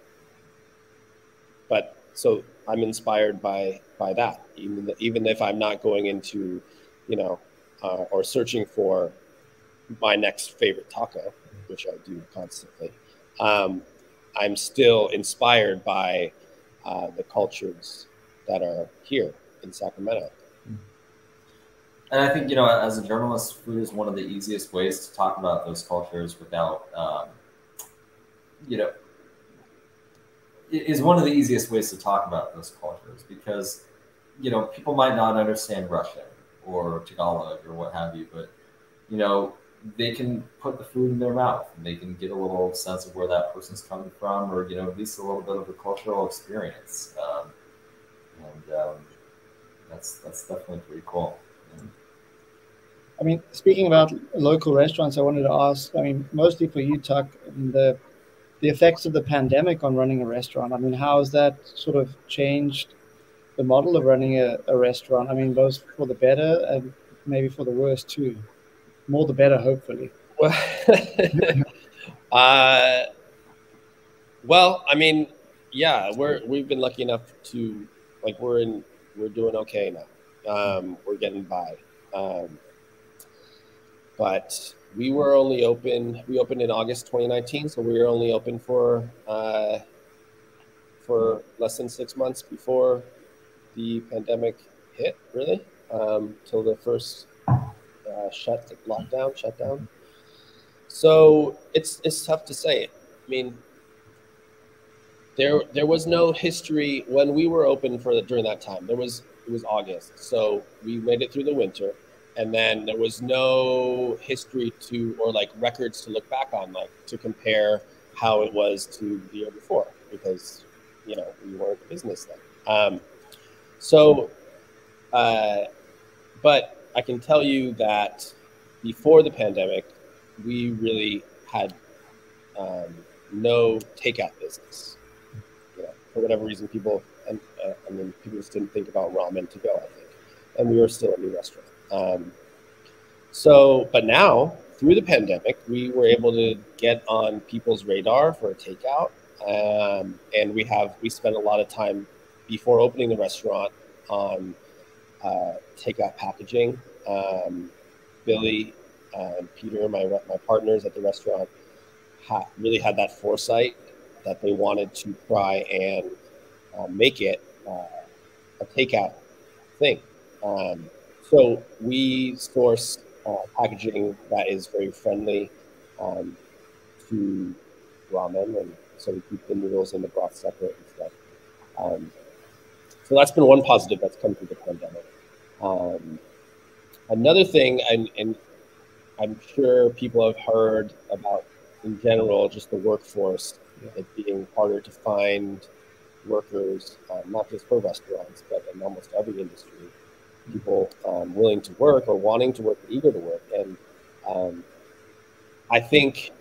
but so I'm inspired by by that. Even even if I'm not going into, you know, uh, or searching for my next favorite taco, which I do constantly, um, I'm still inspired by uh, the cultures that are here in Sacramento.
And I think you know, as a journalist, food is one of the easiest ways to talk about those cultures without, um, you know, is one of the easiest ways to talk about those cultures because you know people might not understand Russian or Tagalog or what have you, but you know they can put the food in their mouth and they can get a little sense of where that person's coming from, or you know at least a little bit of a cultural experience. Um, and um, that's that's definitely pretty cool.
I mean, speaking about local restaurants, I wanted to ask. I mean, mostly for you, Tuck, the the effects of the pandemic on running a restaurant. I mean, how has that sort of changed the model of running a, a restaurant? I mean, both for the better and maybe for the worse too. More the better, hopefully.
Well, uh, well, I mean, yeah, we're we've been lucky enough to like we're in we're doing okay now. Um, we're getting by, um, but we were only open. We opened in August 2019, so we were only open for uh, for less than six months before the pandemic hit. Really, um, till the first uh, shut lockdown, shutdown. So it's it's tough to say. I mean, there there was no history when we were open for the, during that time. There was it was August, so we made it through the winter, and then there was no history to or like records to look back on, like to compare how it was to the year before, because you know we weren't in business then. Um, so, uh, but I can tell you that before the pandemic, we really had um, no takeout business. You know, for whatever reason, people and uh, I mean, people just didn't think about ramen to go. I think, and we were still a new restaurant. Um, so, but now through the pandemic, we were able to get on people's radar for a takeout, um, and we have we spent a lot of time before opening the restaurant on uh, takeout packaging. Um, Billy and Peter, my my partners at the restaurant, ha- really had that foresight that they wanted to try and uh, make it uh, a takeout thing. Um, so we source uh, packaging that is very friendly um, to ramen, and so we keep the noodles and the broth separate and stuff. Um, so that's been one positive that's come through the pandemic. Um, another thing, and, and I'm sure people have heard about in general, just the workforce, yeah. it being harder to find workers, um, not just for restaurants, but in almost every industry, people um, willing to work or wanting to work, eager to work. And um, I think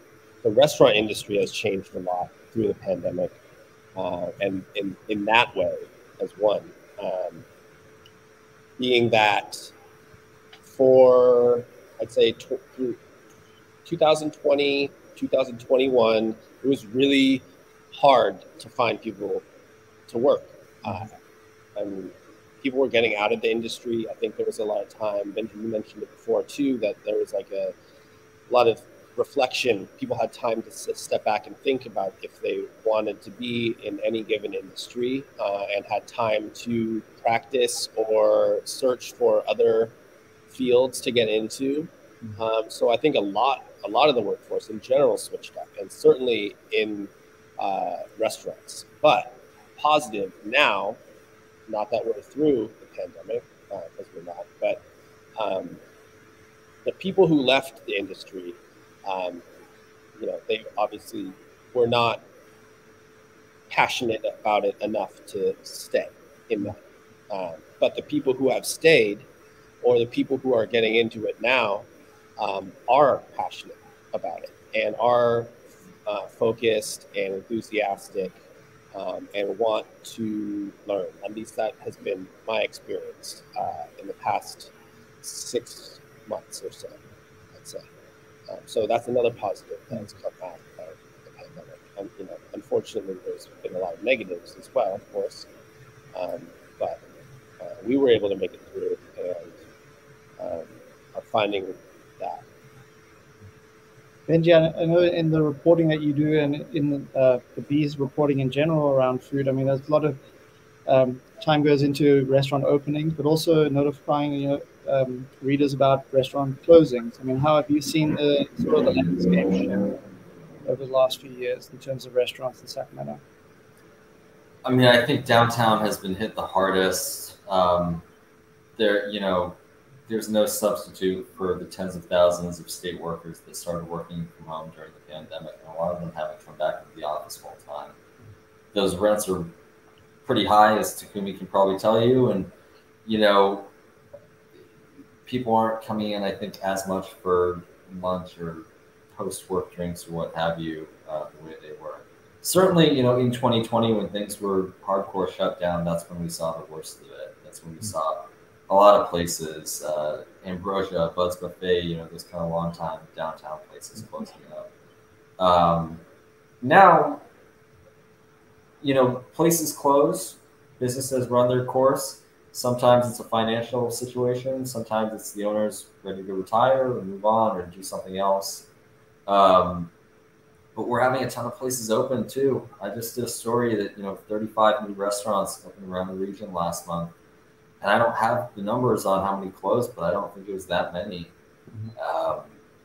the restaurant industry has changed a lot through the pandemic. Uh, and in, in that way, as one, um, being that for, I'd say, tw- 2020, 2021, it was really hard to find people to work. Uh, and people were getting out of the industry. I think there was a lot of time. Benjamin mentioned it before too that there was like a, a lot of reflection. People had time to step back and think about if they wanted to be in any given industry, uh, and had time to practice or search for other fields to get into. Mm-hmm. Um, so I think a lot, a lot of the workforce in general switched up, and certainly in uh, restaurants. But positive now, not that we're through the pandemic, because uh, we're not, but um, the people who left the industry, um, you know, they obviously were not passionate about it enough to stay in that. Um, but the people who have stayed, or the people who are getting into it now, um, are passionate about it and are uh, focused and enthusiastic um, and want to learn. At least that has been my experience uh, in the past six months or so, I'd say. Um, so that's another positive that's come out of the pandemic. And, you know, unfortunately, there's been a lot of negatives as well, of course. Um, but uh, we were able to make it through and um, are finding that
Benjy, I know in the reporting that you do and in uh, the Bee's reporting in general around food, I mean, there's a lot of um, time goes into restaurant openings, but also notifying you know um, readers about restaurant closings. I mean, how have you seen the sort of the landscape shift over the last few years in terms of restaurants in Sacramento?
I mean, I think downtown has been hit the hardest. Um, there, you know, there's no substitute for the tens of thousands of state workers that started working from home during the pandemic, and a lot of them haven't come back to the office full time. Those rents are pretty high, as Takumi can probably tell you, and you know, people aren't coming in. I think as much for lunch or post work drinks or what have you, uh, the way they were. Certainly, you know, in 2020 when things were hardcore shut down, that's when we saw the worst of it. That's when we mm-hmm. saw a lot of places, uh, Ambrosia, Bud's Buffet, you know, those kind of long time downtown places closing up. Um, now, you know, places close, businesses run their course. Sometimes it's a financial situation. Sometimes it's the owners ready to retire or move on or do something else. Um, but we're having a ton of places open too. I just did a story that you know 35 new restaurants opened around the region last month and I don't have the numbers on how many closed, but I don't think it was that many. Mm-hmm. Um,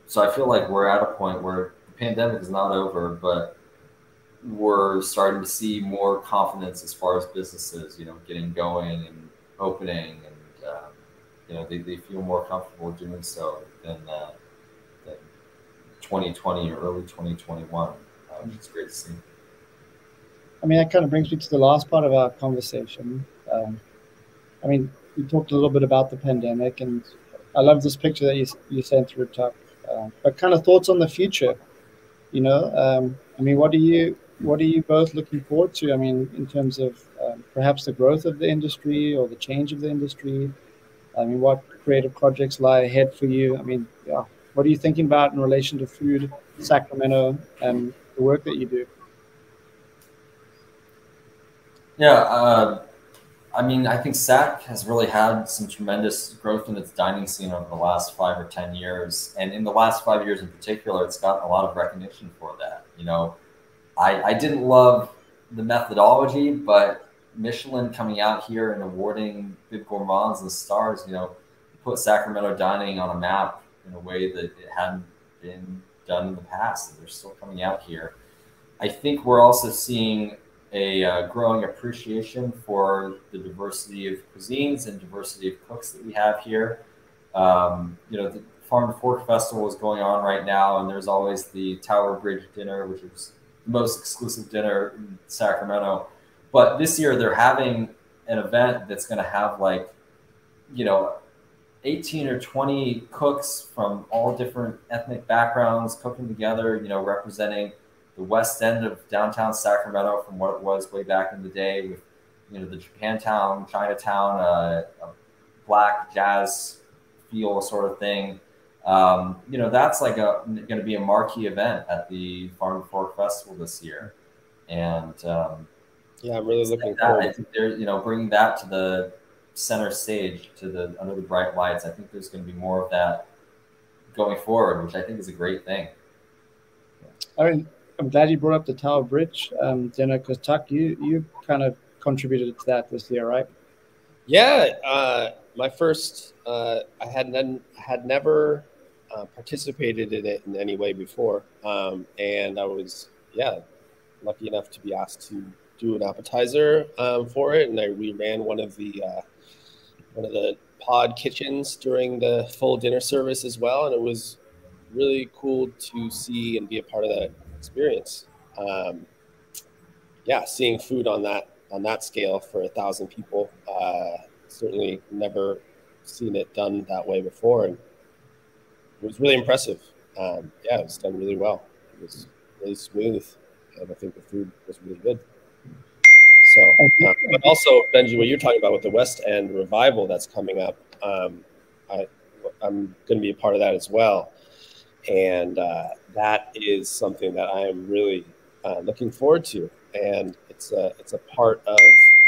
so I feel like we're at a point where the pandemic is not over, but we're starting to see more confidence as far as businesses, you know, getting going and opening, and um, you know, they, they feel more comfortable doing so than, uh, than 2020 or early 2021, uh, which is great to see.
I mean, that kind of brings me to the last part of our conversation. Um, I mean, we talked a little bit about the pandemic, and I love this picture that you, you sent through, Tuck. Uh, but kind of thoughts on the future, you know? Um, I mean, what are you what are you both looking forward to? I mean, in terms of um, perhaps the growth of the industry or the change of the industry. I mean, what creative projects lie ahead for you? I mean, yeah, what are you thinking about in relation to food, Sacramento, and the work that you do?
Yeah, uh, I mean, I think SAC has really had some tremendous growth in its dining scene over the last five or 10 years. And in the last five years in particular, it's gotten a lot of recognition for that. You know, I, I didn't love the methodology, but Michelin coming out here and awarding Bib Gourmands and stars, you know, put Sacramento dining on a map in a way that it hadn't been done in the past. And They're still coming out here. I think we're also seeing a uh, growing appreciation for the diversity of cuisines and diversity of cooks that we have here. Um, you know, the Farm to Fork Festival is going on right now, and there's always the Tower Bridge dinner, which is the most exclusive dinner in Sacramento. But this year they're having an event that's going to have like, you know, 18 or 20 cooks from all different ethnic backgrounds cooking together, you know, representing the west end of downtown Sacramento from what it was way back in the day with, you know, the Japantown, Chinatown, uh, a black jazz feel sort of thing. Um, you know, that's like a going to be a marquee event at the Farm Fork Festival this year, and um,
yeah, I'm really looking forward.
I think they're you know bringing that to the center stage to the under the bright lights. I think there's going to be more of that going forward, which I think is a great thing.
I mean, I'm glad you brought up the Tower Bridge um, dinner because Tuck, you you kind of contributed to that this year, right?
Yeah, uh, my first, uh, I had none, had never uh, participated in it in any way before, um, and I was yeah lucky enough to be asked to do an appetizer um, for it, and I we ran one of the uh, one of the pod kitchens during the full dinner service as well, and it was really cool to see and be a part of that experience. Um, yeah, seeing food on that on that scale for a thousand people, uh, certainly never seen it done that way before, and it was really impressive. Um, yeah, it was done really well. It was really smooth, and I think the food was really good. So, uh, but also Benjy, what you're talking about with the West End revival that's coming up, um, I, I'm going to be a part of that as well and uh, that is something that I am really uh, looking forward to. And it's a it's a part of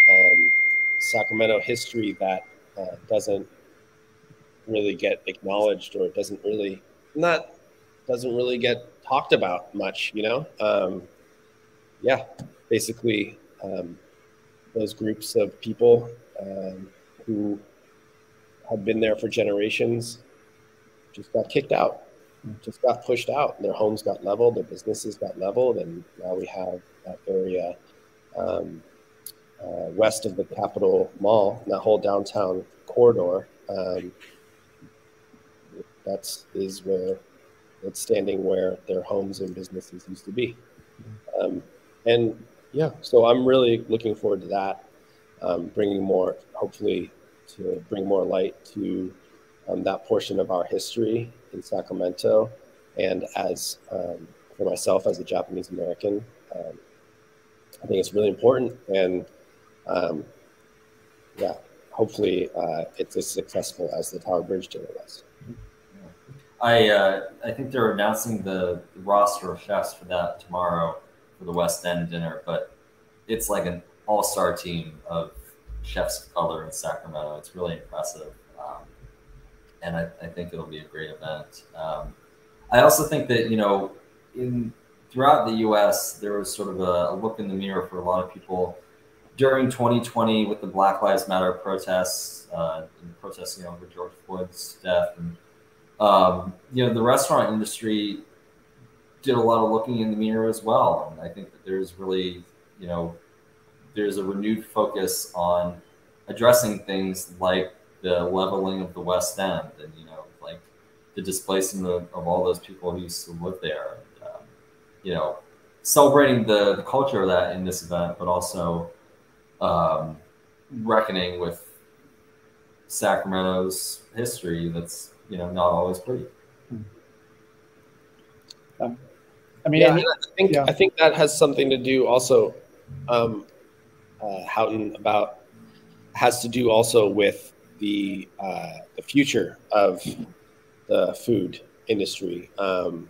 um, Sacramento history that uh, doesn't really get acknowledged or doesn't really not doesn't really get talked about much. You know, um, yeah, basically um, those groups of people um, who had been there for generations just got kicked out just got pushed out. Their homes got leveled, their businesses got leveled, and now we have that area um, uh, west of the Capitol Mall, that whole downtown corridor. Um, that's is where it's standing where their homes and businesses used to be. Um, and yeah, so I'm really looking forward to that, um, bringing more, hopefully, to bring more light to um, that portion of our history in Sacramento. And as um, for myself as a Japanese American, um, I think it's really important. And um, yeah, hopefully uh, it's as successful as the Tower Bridge dinner was.
I uh, I think they're announcing the roster of chefs for that tomorrow for the West End dinner, but it's like an all star team of chefs of color in Sacramento. It's really impressive and I, I, think it'll be a great event. Um, I also think that you know, in throughout the U.S., there was sort of a, a, look in the mirror for a lot of people during 2020 with the Black Lives Matter protests, uh, and protesting over George Floyd's death, and um, you know, the restaurant industry did a lot of looking in the mirror as well. And I think that there's really, you know, there's a renewed focus on addressing things like the leveling of the West End and, you know, like the displacement of, of all those people who used to live there. And, um, you know, celebrating the, the culture of that in this event, but also um, reckoning with Sacramento's history that's, you know, not always pretty.
Um, I mean,
yeah,
and-
I think
yeah.
I think that has something to do also, um, uh, Houghton about has to do also with the uh, the future of the food industry. Um,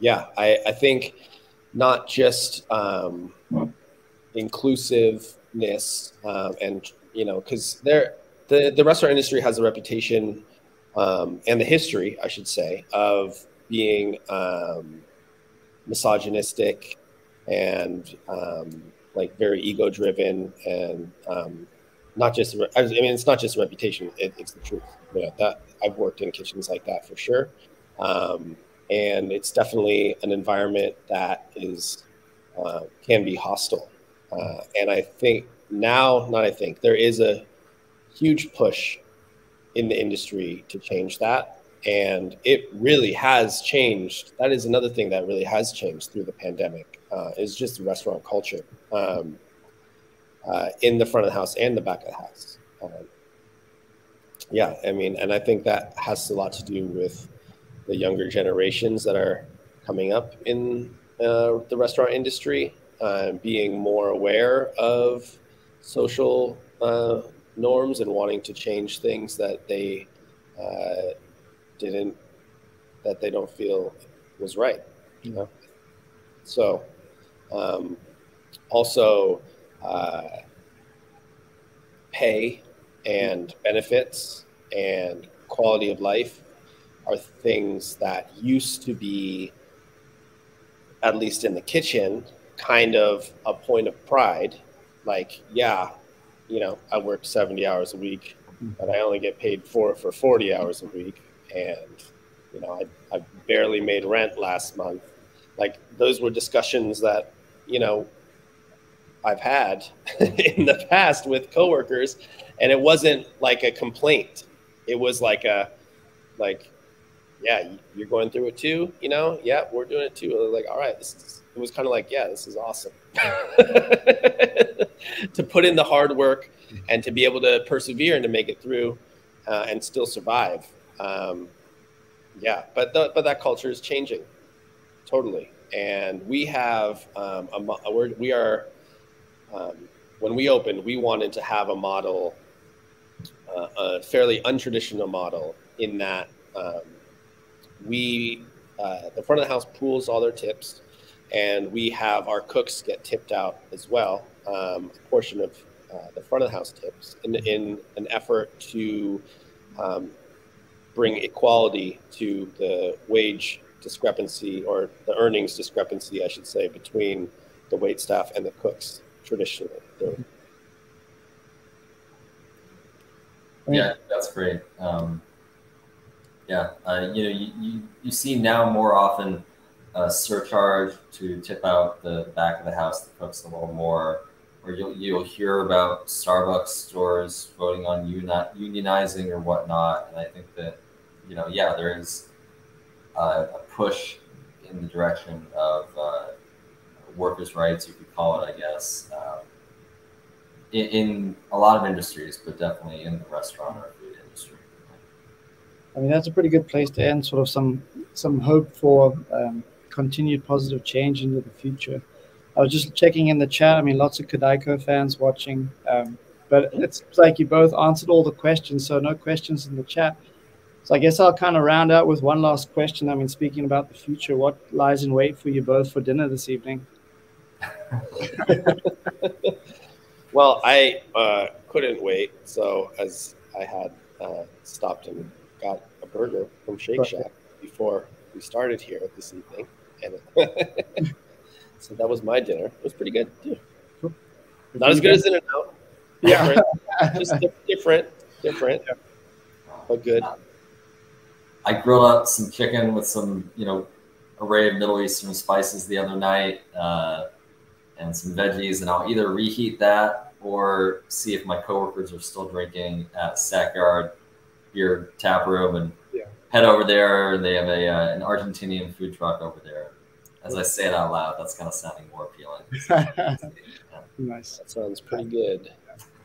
yeah, I, I think not just um, inclusiveness um, and you know because there the the restaurant industry has a reputation um, and the history, I should say, of being um, misogynistic and um, like very ego driven and um, not just I mean it's not just reputation it, it's the truth. You know, that I've worked in kitchens like that for sure. Um, and it's definitely an environment that is uh, can be hostile. Uh, and I think now not I think there is a huge push in the industry to change that. And it really has changed that is another thing that really has changed through the pandemic uh, is just the restaurant culture. Um, uh, in the front of the house and the back of the house. Um, yeah i mean and i think that has a lot to do with the younger generations that are coming up in uh, the restaurant industry uh, being more aware of social uh, norms and wanting to change things that they uh, didn't that they don't feel was right you know? So um, also uh, pay and benefits and quality of life are things that used to be at least in the kitchen kind of a point of pride. Like yeah you know i work 70 hours a week but i only get paid for for 40 hours a week. And you know I, I barely made rent last month. Like those were discussions that you know i've had in the past with coworkers and it wasn't like a complaint. It was like a like yeah you're going through it too you know? Yeah we're doing it too. Like all right is, it was kind of like yeah this is awesome. To put in the hard work and to be able to persevere and to make it through uh, and still survive um, yeah but the, but that culture is changing totally. And we have um, a, we are um, when we opened we wanted to have a model uh, a fairly untraditional model in that um, we uh, the front of the house pools all their tips and we have our cooks get tipped out as well um, a portion of uh, the front of the house tips in, in an effort to um, bring equality to the wage discrepancy or the earnings discrepancy, I should say, between the wait staff and the cooks traditionally. They're-
Yeah, that's great. Um, yeah, uh, you know, you, you, you see now more often a surcharge to tip out the back of the house that cooks a little more, or you'll you'll hear about Starbucks stores voting on uni- unionizing or whatnot. And I think that you know, yeah, there is uh, a push in the direction of uh, workers' rights, you could call it, I guess. Um, in, in a lot of industries, but definitely in the restaurant or food industry.
I mean, that's a pretty good place to end. Sort of some some hope for um, continued positive change into the future. I was just checking in the chat. I mean, lots of Kodaiko fans watching, um, but it's like you both answered all the questions, so no questions in the chat. So I guess I'll kind of round out with one last question. I mean, speaking about the future, what lies in wait for you both for dinner this evening?
well, I uh, couldn't wait, so as I had uh, stopped and got a burger from Shake Shack before we started here this evening, and so that was my dinner. It was pretty good too. Not as good as In and Out.
Yeah.
just di- different, different, but good.
I grilled up some chicken with some, you know, array of Middle Eastern spices the other night uh, and some veggies, and I'll either reheat that or see if my coworkers are still drinking at Stackyard Beer Tap Room and yeah. head over there. And they have a uh, an Argentinian food truck over there. As I say it out loud, that's kind of sounding more appealing.
nice.
That sounds pretty good.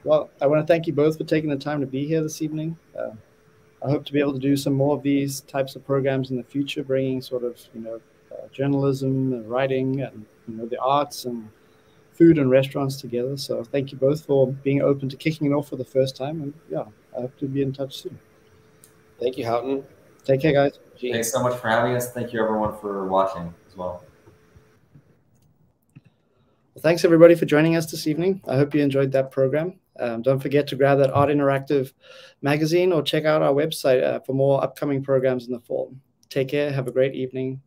Well, I want to thank you both for taking the time to be here this evening. Uh, I hope to be able to do some more of these types of programs in the future, bringing sort of you know uh, journalism and writing and you know the arts and food and restaurants together. So thank you both for being open to kicking it off for the first time. And yeah, I hope to be in touch soon.
Thank you, Houghton.
Take care, guys.
Thanks so much for having us. Thank you, everyone, for watching as well.
Well, thanks everybody for joining us this evening. I hope you enjoyed that program. Um, don't forget to grab that Art Interactive magazine or check out our website uh, for more upcoming programs in the fall. Take care. Have a great evening.